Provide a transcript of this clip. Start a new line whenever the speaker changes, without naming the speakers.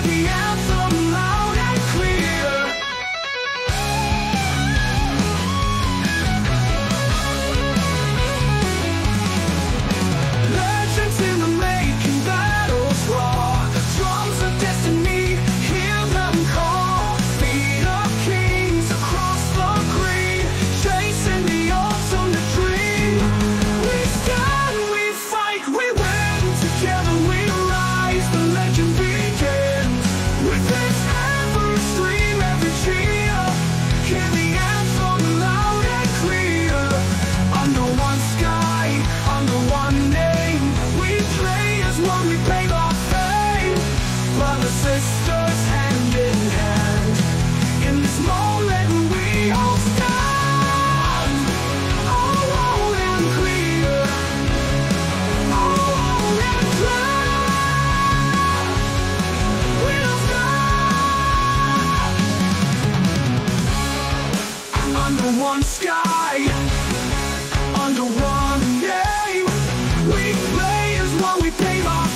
happy Under one sky. Under one name. We play as one we pave by